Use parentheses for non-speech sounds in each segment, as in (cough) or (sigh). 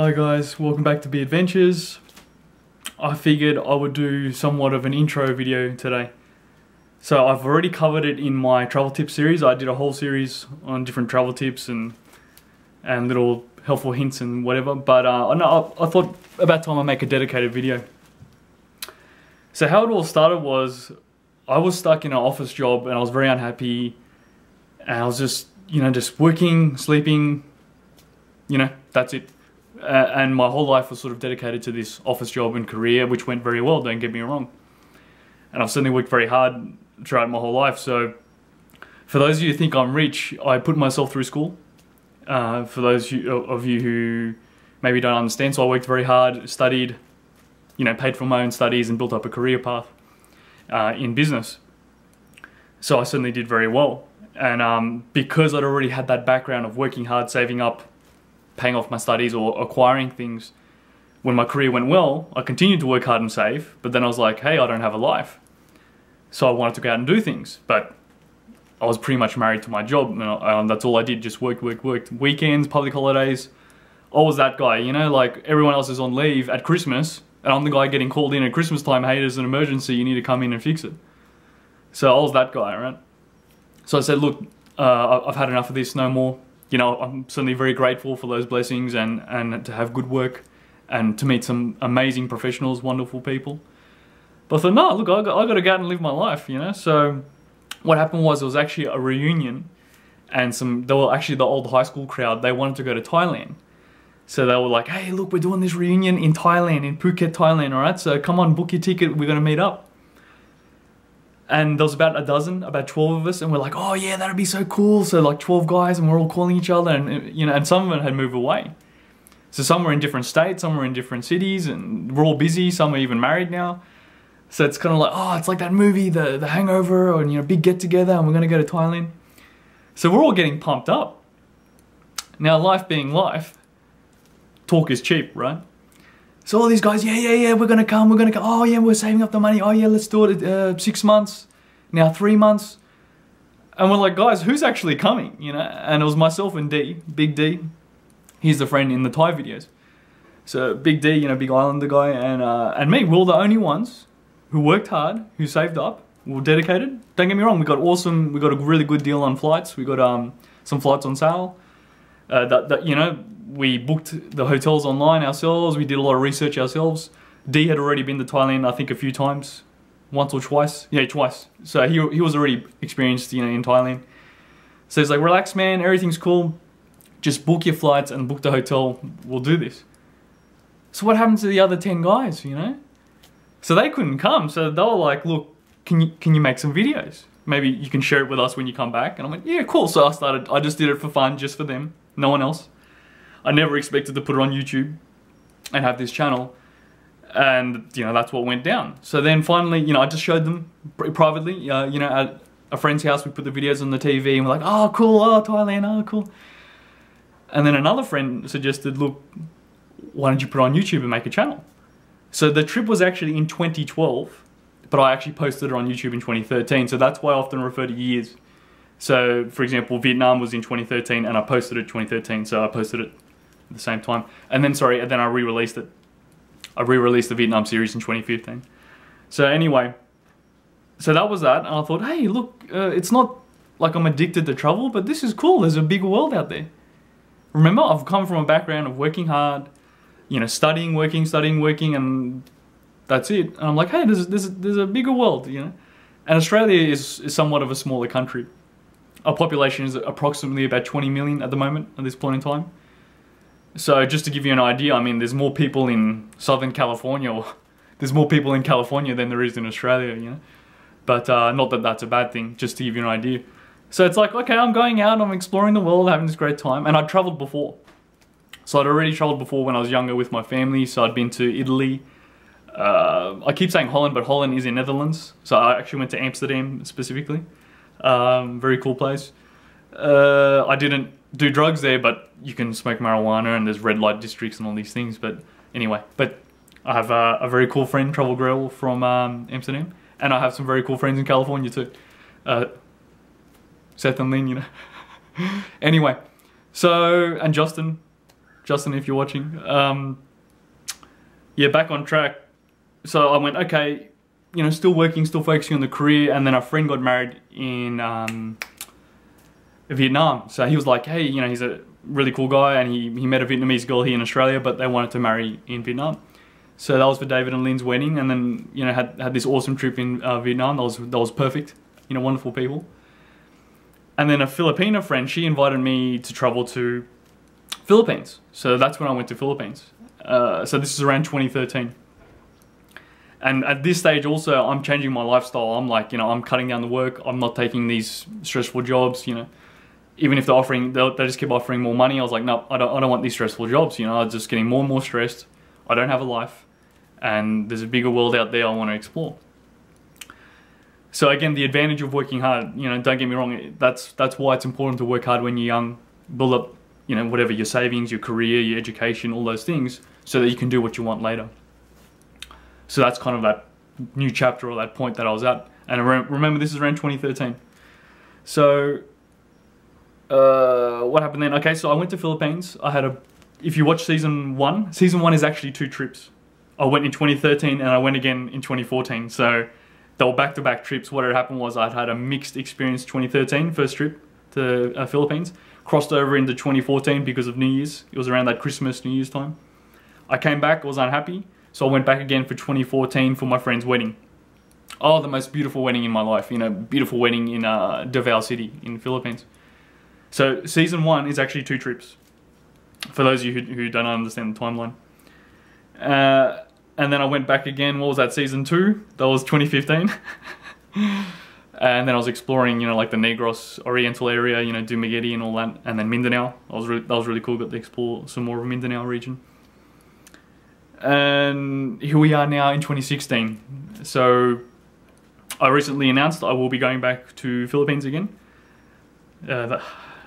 Hi guys, welcome back to B Adventures. I figured I would do somewhat of an intro video today. So I've already covered it in my travel tips series. I did a whole series on different travel tips and and little helpful hints and whatever. But uh, I, I thought about time I make a dedicated video. So how it all started was I was stuck in an office job and I was very unhappy. And I was just, you know, just working, sleeping, you know, that's it. Uh, and my whole life was sort of dedicated to this office job and career, which went very well, don't get me wrong. And I've certainly worked very hard throughout my whole life. So for those of you who think I'm rich, I put myself through school. Uh, for those of you who maybe don't understand, so I worked very hard, studied, you know, paid for my own studies and built up a career path uh, in business. So I certainly did very well. And um, because I'd already had that background of working hard, saving up, paying off my studies or acquiring things, when my career went well, I continued to work hard and save, but then I was like, hey, I don't have a life. So I wanted to go out and do things, but I was pretty much married to my job, and um, that's all I did, just work, work, work. Weekends, public holidays, I was that guy, you know, like everyone else is on leave at Christmas, and I'm the guy getting called in at Christmas time, hey, there's an emergency, you need to come in and fix it. So I was that guy, right? So I said, look, uh, I've had enough of this, no more. You know, I'm certainly very grateful for those blessings and, and to have good work and to meet some amazing professionals, wonderful people. But I thought, no, look, I got, I got to go out and live my life, you know? So what happened was it was actually a reunion and some, they were actually the old high school crowd, they wanted to go to Thailand. So they were like, hey, look, we're doing this reunion in Thailand, in Phuket, Thailand, all right? So come on, book your ticket, we're going to meet up. And there was about a dozen, about 12 of us, and we're like, oh yeah, that'd be so cool. So like 12 guys, and we're all calling each other, and uh, you know, and some of them had moved away. So some were in different states, some were in different cities, and we're all busy, some are even married now. So it's kind of like, oh, it's like that movie, The, the Hangover, or, you know, big get together and we're to go to Thailand. So we're all getting pumped up. Now, life being life, talk is cheap, right? So all these guys, yeah, yeah, yeah, we're to come, we're to come. Oh, yeah, we're saving up the money. Oh, yeah, let's do it. Uh, six months, now three months. And we're like, guys, who's actually coming? You know, and it was myself and D, Big D. He's the friend in the Thai videos. So Big D, you know, Big Islander guy, and uh, and me, we're the only ones who worked hard, who saved up, were dedicated. Don't get me wrong, we got awesome, we got a really good deal on flights. We got um, some flights on sale. Uh, that, that, you know, we booked the hotels online ourselves. We did a lot of research ourselves. D had already been to Thailand, I think, a few times, once or twice. Yeah, twice. So he, he was already experienced, you know, in Thailand. So he's like, relax, man, everything's cool. Just book your flights and book the hotel. We'll do this. So what happened to the other 10 guys, you know? So they couldn't come. So they were like, look, can you, can you make some videos? Maybe you can share it with us when you come back. And I'm like, yeah, cool. So I started, I just did it for fun, just for them, no one else. I never expected to put it on YouTube and have this channel. And, you know, that's what went down. So then finally, you know, I just showed them privately, uh, you know, at a friend's house, we put the videos on the TV and we're like, oh, cool, oh, Thailand, oh, cool. And then another friend suggested, look, why don't you put it on YouTube and make a channel? So the trip was actually in 2012, but I actually posted it on YouTube in 2013. So that's why I often refer to years. So for example, Vietnam was in 2013 and I posted it 2013. So I posted it at the same time. And then, sorry, and then I re-released it. I re-released the Vietnam series in 2015. So anyway, so that was that. And I thought, hey, look, uh, it's not like I'm addicted to travel, but this is cool. There's a big world out there. Remember, I've come from a background of working hard, you know, studying, working, studying, working, and that's it. And I'm like, hey, there's, there's, there's a bigger world, you know? And Australia is, is somewhat of a smaller country. Our population is approximately about 20 million at the moment, at this point in time. So just to give you an idea, I mean, there's more people in Southern California, or (laughs) there's more people in California than there is in Australia, you know? But uh, not that that's a bad thing, just to give you an idea. So it's like, okay, I'm going out, I'm exploring the world, having this great time, and I'd traveled before. So I'd already traveled before when I was younger with my family. So I'd been to Italy. Uh, I keep saying Holland, but Holland is in Netherlands. So I actually went to Amsterdam specifically. Um, very cool place. Uh, I didn't do drugs there, but you can smoke marijuana and there's red light districts and all these things. But anyway, but I have a, a very cool friend, travel girl from um, Amsterdam, and I have some very cool friends in California too. Uh, Seth and Lynn, you know. (laughs) anyway, so and Justin, Justin, if you're watching. Um, yeah, back on track. So I went, okay, you know, still working, still focusing on the career, and then a friend got married in um, Vietnam. So he was like, hey, you know, he's a really cool guy, and he, he met a Vietnamese girl here in Australia, but they wanted to marry in Vietnam. So that was for David and Lynn's wedding, and then you know had had this awesome trip in uh, Vietnam. That was that was perfect. You know, wonderful people. And then a Filipino friend, she invited me to travel to Philippines. So that's when I went to Philippines. Uh, so this is around 2013. And at this stage also, I'm changing my lifestyle. I'm like, you know, I'm cutting down the work. I'm not taking these stressful jobs, you know. Even if they're offering, they just keep offering more money. I was like, no, I don't, I don't want these stressful jobs. You know, I'm just getting more and more stressed. I don't have a life. And there's a bigger world out there I want to explore. So again, the advantage of working hard, you know, don't get me wrong, that's, that's why it's important to work hard when you're young. Build up, you know, whatever, your savings, your career, your education, all those things, so that you can do what you want later. So that's kind of that new chapter or that point that I was at. And remember, this is around 2013. So, uh, what happened then? Okay, so I went to Philippines. I had a, if you watch season one, season one is actually two trips. I went in 2013 and I went again in 2014. So they were back-to-back trips. What had happened was I'd had a mixed experience 2013, first trip to uh, Philippines, crossed over into 2014 because of New Year's. It was around that Christmas, New Year's time. I came back, was unhappy so I went back again for 2014 for my friend's wedding. Oh, the most beautiful wedding in my life. You know, beautiful wedding in uh, Davao City in the Philippines. So season one is actually two trips. For those of you who, who don't understand the timeline. Uh, and then I went back again. What was that? Season two. That was 2015. (laughs) and then I was exploring, you know, like the Negros Oriental area, you know, Dumaguete and all that, and then Mindanao. I was really, that was really cool. Got to explore some more of the Mindanao region and here we are now in 2016. So I recently announced I will be going back to Philippines again. Uh,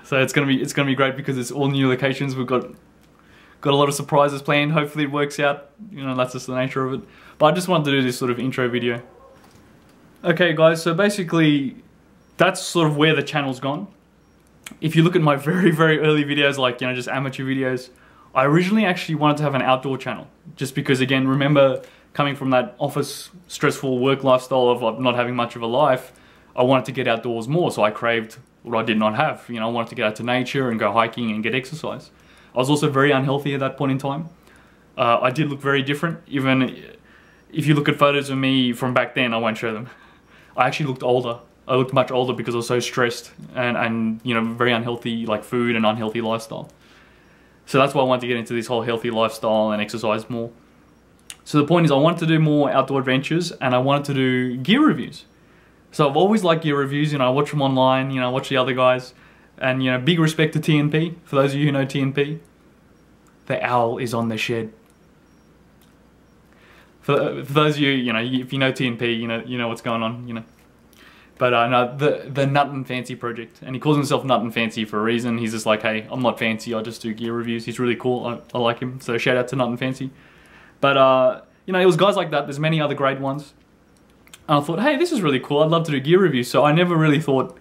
so it's gonna be it's gonna be great because it's all new locations. We've got got a lot of surprises planned. Hopefully it works out. You know that's just the nature of it. But I just wanted to do this sort of intro video. Okay, guys. So basically, that's sort of where the channel's gone. If you look at my (laughs) very very early videos, like you know just amateur videos I originally actually wanted to have an outdoor channel, just because again, remember coming from that office stressful work lifestyle of not having much of a life, I wanted to get outdoors more, so I craved what I did not have. You know, I wanted to get out to nature and go hiking and get exercise. I was also very unhealthy at that point in time. Uh, I did look very different, even if you look at photos of me from back then, I won't show them. (laughs) I actually looked older. I looked much older because I was so stressed and, and you know, very unhealthy like food and unhealthy lifestyle. So that's why I wanted to get into this whole healthy lifestyle and exercise more. So the point is I wanted to do more outdoor adventures and I wanted to do gear reviews. So I've always liked gear reviews, you know, I watch them online, you know, I watch the other guys. And, you know, big respect to TNP. For those of you who know TNP, the owl is on the shed. For, for those of you, you know, if you know TNP, you know, you know what's going on, you know. But uh, the the Nutnfancy project, and he calls himself Nutnfancy for a reason. He's just like, hey, I'm not fancy. I just do gear reviews. He's really cool. I, I like him. So shout out to Nutnfancy. But uh, you know, it was guys like that. There's many other great ones. And I thought, hey, this is really cool. I'd love to do gear reviews. So I never really thought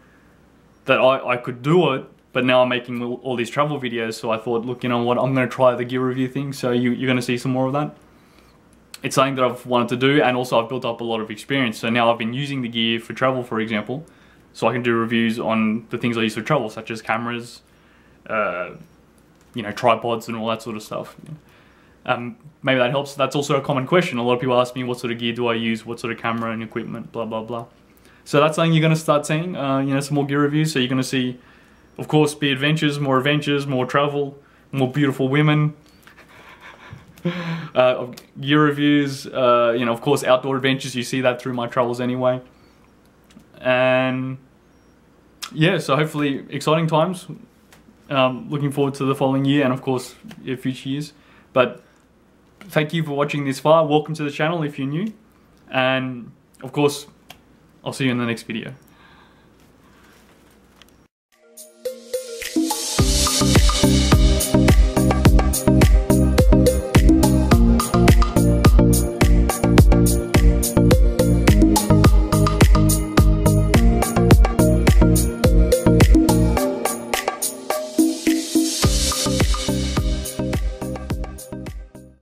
that I, I could do it. But now I'm making all these travel videos. So I thought, look, you know what? I'm going to try the gear review thing. So you, you're going to see some more of that it's something that I've wanted to do and also I've built up a lot of experience. So now I've been using the gear for travel, for example, so I can do reviews on the things I use for travel, such as cameras, uh, you know, tripods and all that sort of stuff. Um, maybe that helps. That's also a common question. A lot of people ask me, what sort of gear do I use? What sort of camera and equipment? Blah, blah, blah. So that's something you're going to start seeing, uh, you know, some more gear reviews. So you're going to see, of course, B Adventures, more adventures, more travel, more beautiful women, (laughs) uh, gear reviews, uh, you know, of course, outdoor adventures. You see that through my travels anyway. And yeah, so hopefully exciting times. Um, looking forward to the following year and of course future years. But thank you for watching this far. Welcome to the channel if you're new. And of course, I'll see you in the next video.